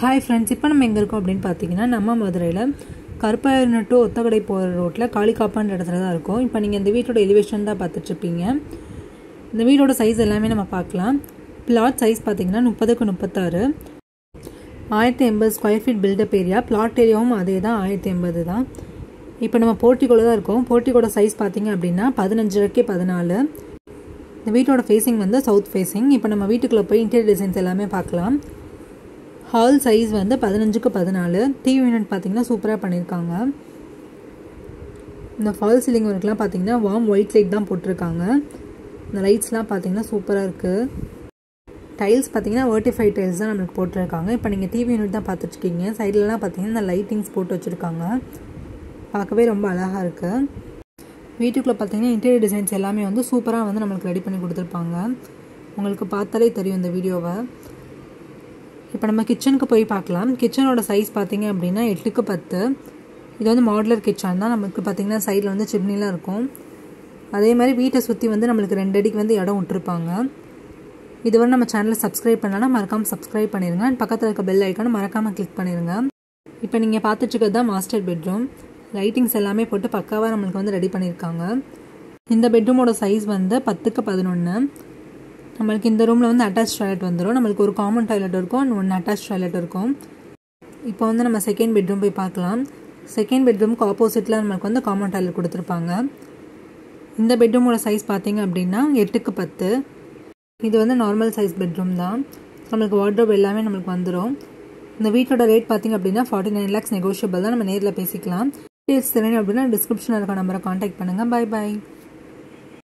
Hi friends இப்போ நம்ம எங்கே இருக்கோம் அப்படின்னு பார்த்தீங்கன்னா நம்ம மதுரையில் கருப்பாயிரம் டு ஒத்தக்கடை போகிற ரோட்டில் காளிகாப்பான்ற இடத்துல தான் இருக்கும். இப்போ நீங்கள் இந்த வீட்டோட எலிவேஷன் தான் பார்த்துட்ருப்பீங்க இந்த வீடோட சைஸ் எல்லாமே நம்ம பார்க்கலாம் பிளாட் சைஸ் பார்த்தீங்கன்னா முப்பதுக்கு முப்பத்தாறு. ஆயிரத்தி எண்பது square feet buildup area plot ஏரியாவும் அதே தான் ஆயிரத்தி எண்பது தான். இப்போ நம்ம போர்ட்டிகோல தான் இருக்கோம். போர்ட்டிகோட சைஸ் பார்த்தீங்க அப்படின்னா பதினஞ்சரைக்கு பதினாலு. இந்த வீட்டோட ஃபேஸிங் வந்து சவுத் ஃபேஸிங் இப்போ நம்ம வீட்டுக்குள்ளே போய் இன்டீரியர் டிசைன்ஸ் எல்லாமே பார்க்கலாம் ஹால் சைஸ் வந்து பதினஞ்சுக்கு பதினாலு. டிவி யூனிட் பார்த்தீங்கன்னா சூப்பராக பண்ணியிருக்காங்க இந்த ஃபால் சீலிங் ஒர்க்லாம் பார்த்தீங்கன்னா வார்ம் ஒயிட் லைட் தான் போட்டிருக்காங்க. இந்த லைட்ஸ்லாம் பார்த்தீங்கன்னா சூப்பராக இருக்குது டைல்ஸ் பார்த்தீங்கன்னா வேர்ட்டிஃபைட் டைல்ஸ் தான் நம்மளுக்கு போட்டிருக்காங்க. இப்போ நீங்கள் டிவி யூனிட் தான் பார்த்துட்ருக்கீங்க சைட்லலாம் பார்த்தீங்கன்னா இந்த லைட்டிங்ஸ் போட்டு வச்சுருக்காங்க. பார்க்கவே ரொம்ப அழகாக இருக்குது வீட்டுக்குள்ளே பார்த்தீங்கன்னா இன்டீரியர் டிசைன்ஸ் எல்லாமே வந்து சூப்பராக வந்து நம்மளுக்கு ரெடி பண்ணி கொடுத்துருப்பாங்க. உங்களுக்கு பார்த்தாலே தெரியும் இந்த வீடியோவை இப்போ நம்ம கிச்சனுக்கு போய் பார்க்கலாம். கிச்சனோட சைஸ் பார்த்தீங்க அப்படின்னா எட்டுக்கு பத்து. இது வந்து மாடுலர் கிச்சன் தான். நமக்கு பார்த்தீங்கன்னா சைடில் வந்து சிம்னிலாம் இருக்கும். அதே மாதிரி வீட்டை சுற்றி வந்து நம்மளுக்கு ரெண்டு அடிக்கு வந்து இடம் விட்டுருப்பாங்க. இதுவரை நம்ம சேனலை சப்ஸ்கிரைப் பண்ணலாம் மறக்காமல் சப்ஸ்கிரைப் பண்ணிடுங்க பக்கத்தில் இருக்க பெல் ஐக்கான மறக்காமல் கிளிக் பண்ணிடுங்க இப்போ நீங்கள் பார்த்துட்டு தான் மாஸ்டர் பெட்ரூம் லைட்டிங்ஸ் எல்லாமே போட்டு பக்காவாக நம்மளுக்கு வந்து ரெடி பண்ணியிருக்காங்க இந்த பெட்ரூமோட சைஸ் வந்து பத்துக்கு பதினொன்று நம்மளுக்கு இந்த ரூமில் வந்து அட்டாச் டாய்லெட் வந்துடும் நம்மளுக்கு ஒரு காமன் டாய்லெட் இருக்கும் அண்ட் ஒன்று அட்டாச் டாய்லெட் இருக்கும். இப்போ வந்து நம்ம செகண்ட் பெட்ரூம் போய் பார்க்கலாம். செகண்ட் பெட்ரூமுக்கு ஆப்போசிட்டில் நம்மளுக்கு வந்து காமன் டாய்லெட் கொடுத்துருப்பாங்க. இந்த பெட்ரூமோட சைஸ் பார்த்தீங்க அப்படின்னா எட்டுக்கு பத்து. இது வந்து நார்மல் சைஸ் பெட்ரூம் தான். நம்மளுக்கு வார்ட்ரோப் எல்லாமே நம்மளுக்கு வந்துடும் இந்த வீட்டோட ரேட் பார்த்தீங்க அப்படின்னா ஃபார்ட்டி நைன் லேக்ஸ் நெகோஷியபிள் தான். நம்ம நேரில் பேசிக்கலாம். டீட்டெயில்ஸ் தெரியணும் அப்படின்னா டிஸ்கிரிப்ஷனில் இருக்க நம்பரை காண்டாக்ட் பண்ணுங்கள் பை பை